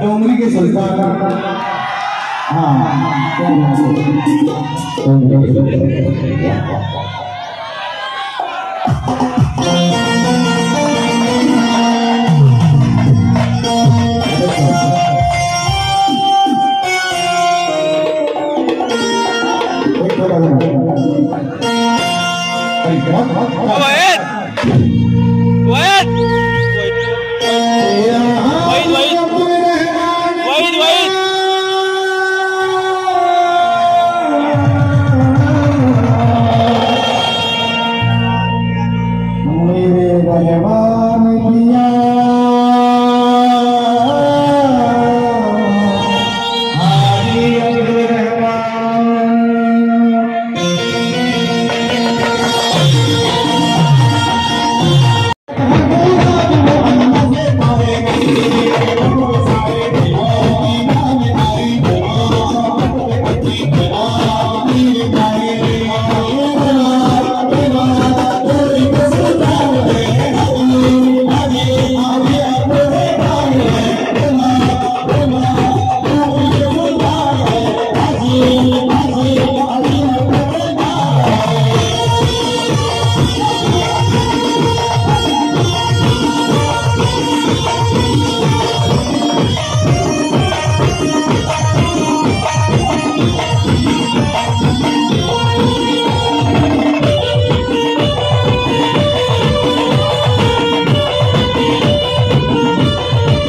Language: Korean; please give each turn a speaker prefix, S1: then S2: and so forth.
S1: डोंगरी के सुल्तान हाँ
S2: Wait! Wait!
S1: मेरे भगवान